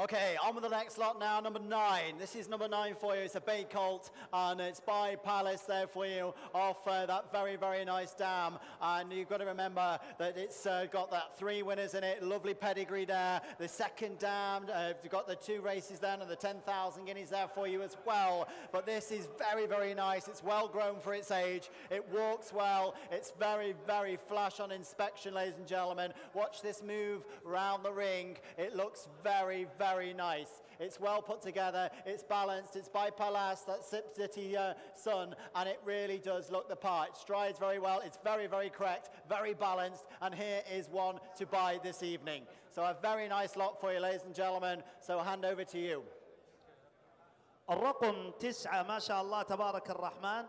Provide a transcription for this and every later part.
Okay, on with the next lot now, number nine. This is number nine for you. It's a bay colt, and it's by Palace there for you off uh, that very, very nice dam. And you've got to remember that it's uh, got that three winners in it. Lovely pedigree there. The second dam, uh, you've got the two races then, and the 10,000 guineas there for you as well. But this is very, very nice. It's well grown for its age. It walks well. It's very, very flush on inspection, ladies and gentlemen. Watch this move round the ring. It looks very, very very nice. It's well put together, it's balanced, it's by Palas, that Sip City uh, Sun, and it really does look the part. It strides very well, it's very, very correct, very balanced, and here is one to buy this evening. So a very nice lot for you, ladies and gentlemen. So I'll hand over to you. الرقم تسعة ما شاء الله تبارك الرحمن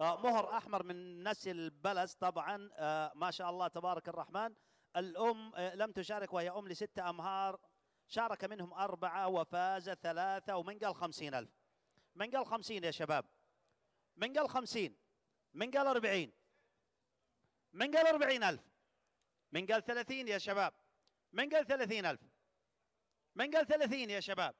آه، مهر أحمر من نسل بلس طبعا آه، ما شاء الله تبارك الرحمن الأم آه، لم تشارك وهي أم لستة أمهار شارك منهم أربعة وفاز ثلاثة ومن قال خمسين ألف. من قال خمسين يا شباب؟ من قال خمسين. من قال أربعين. من قال أربعين ألف. من قال ثلاثين يا شباب. من قال ثلاثين ألف. من قال ثلاثين يا شباب.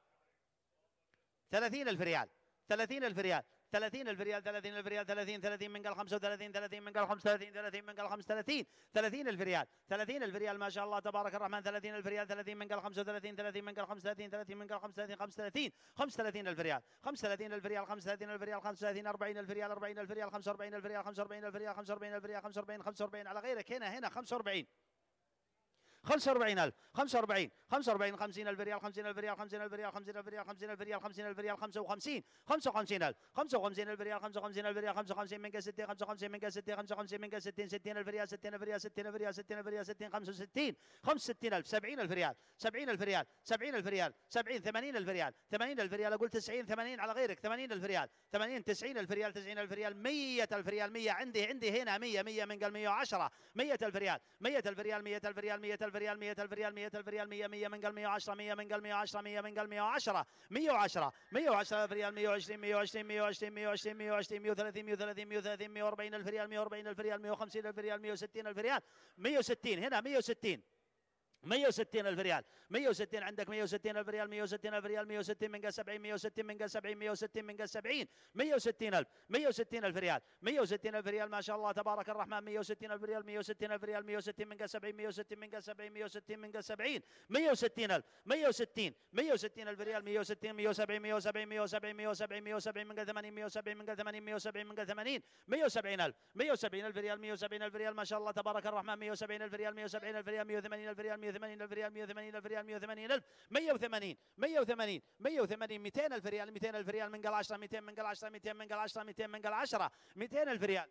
ثلاثين ألف ريال. ثلاثين ألف ريال. ثلاثين ألف ريال ثلاثين ألف ريال ثلاثين ثلاثين من قال خمسة وثلاثين ثلاثين من قال خمسة ثلاثين ثلاثين من قال خمسة ثلاثين ثلاثين ألف ريال ثلاثين ألف ريال ما شاء الله تبارك الرحمن ثلاثين ألف ريال ثلاثين من قال خمسة وثلاثين ثلاثين من قال خمسة ثلاثين ثلاثين من قال خمسة ثلاثين خمسة ثلاثين خمسة ثلاثين ألف ريال خمسة ثلاثين ألف ريال خمسة ثلاثين ألف ريال خمسة ثلاثين أربعين ألف ريال أربعين ألف ريال خمسة وأربعين ألف ريال خمسة وأربعين ألف ريال خمسة وأربعين ألف ريال خمسة وأربعين خمسة وأربعين على غيرك هنا هنا خمسة وأربعين 45000 45 45 50000 ريال 50000 ريال 50000 ريال 50000 ريال 50000 ريال 50000 ريال 55 55000 55000 ريال 55000 ريال 55 من 60 55 من 60 55 من 60 60000 ريال 60000 ريال 60000 ريال 60000 ريال 60 65 65000 70000 ريال 70000 ريال 70000 ريال 70 80000 ريال 80000 ريال أقول 90 80 على غيرك 80000 ريال 80 90000 ريال 90000 ريال 100000 ريال 100 عندي عندي هنا 100 100 من قال 110 100000 ريال 100000 ريال 100000 ريال 100000 ريال 100000 ريال 100000 ريال 100 100 من قال 110 100 من قال 110 100 من قال 110 110 110 ألف ريال 120 120 120 120 120 130 130 130 140 ألف ريال 140 ألف ريال 150 ألف ريال 160 ألف ريال 160 هنا 160 160 الف ريال 160 عندك 160 الف ريال 160 الف ريال 160 من قال 70 160 من قال 70 160 من قال 70 160 الف 160 الف ريال 160 الف ريال ما شاء الله تبارك الرحمن 160 الف ريال 160 الف ريال 160 من قال 70 160 من قال 70 160 من قال 70 160 الف 160 160 الف ريال 160 170 170 170 170 170 من قال 80 170 من قال 80 170 من قال 80 170 الف 170 الف ريال 170 الف ريال ما شاء الله تبارك الرحمن 170 الف ريال 170 الف ريال 180 الف ريال 180 ألف ريال 180 ألف ريال 180 ألف 180 180 180 200 ألف ريال 200 ألف ريال من قال 10 200 من قال 10 200 من قال 10 200 من قال 10 200 ألف ريال.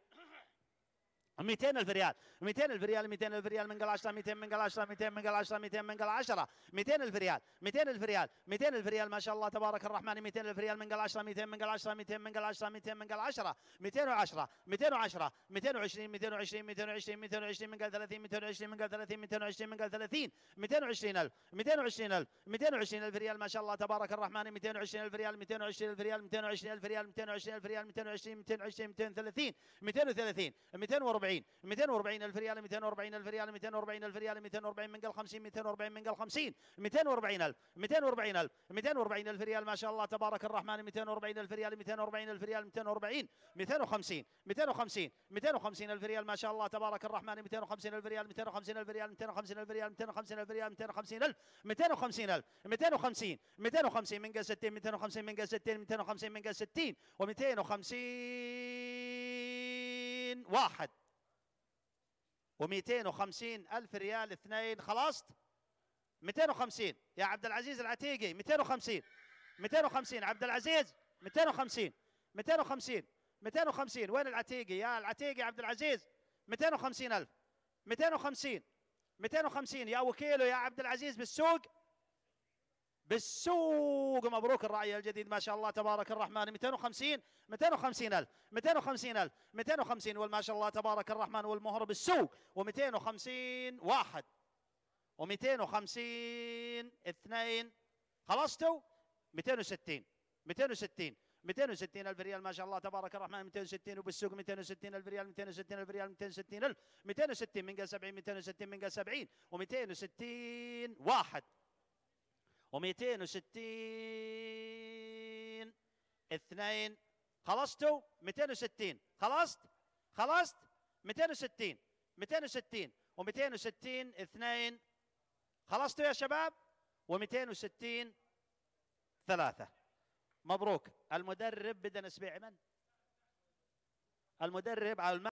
200 الف ريال 200 الف ريال 200 الف ريال من قال 10 200 من قال 10 200 من قال 10 200 من قال 10 200 الف ريال 200 الف ريال 200 الف ريال ما شاء الله تبارك الرحمن 200 الف ريال من قال 10 200 من قال 10 200 من قال 10 200 من قال 10 210 210 220 220 220 220 من قال 30 220 من قال 30 220 من قال 30 220 الف 220 الف 220 الف ريال ما شاء الله تبارك الرحمن 220 الف ريال 220 الف ريال 220 الف ريال 220 الف ريال 220 220 230 230 240 240 الف ريال 240 الف ريال 240 الف ريال 240 من قال 50 240 من قال 50 240 الف 240 الف 240 الف ريال ما شاء الله تبارك الرحمن 240 الف ريال 240 الف ريال 240 250 250 250 الف ريال ما شاء الله تبارك الرحمن 250 الف ريال 250 الف ريال 250 الف ريال 250 الف ريال 250 الف 250 الف 250 250 من قال 60 250 من قال 60 250 من قال 60 و250 واحد و250 ألف ريال اثنين خلصت 250 يا عبد العزيز العتيقي 250 250 عبد العزيز 250 250 250 وين العتيقي؟ يا العتيقي عبد العزيز. 250 ألف. 250 250 يا وكيله يا عبد العزيز بالسوق. بالسوق مبروك الرعي الجديد ما شاء الله تبارك الرحمن. 250 250 ألف 250 ألف 250 والما شاء الله تبارك الرحمن والمهر بالسوق و250 واحد و250 اثنين خلصتوا 260 260 260 ألف ريال ما شاء الله تبارك الرحمن 260 وبالسوق 260 ألف ريال 260 ألف ريال 260 ألف 260 من قال 70 260 من قال 70 و260 واحد. و260 اثنين. خلصتوا؟ 260 خلصت؟ خلصت؟ 260 260 و260 اثنين. خلصتوا يا شباب؟ و260 ثلاثة. مبروك. المدرب بدنا نسمع من؟ المدرب على الم...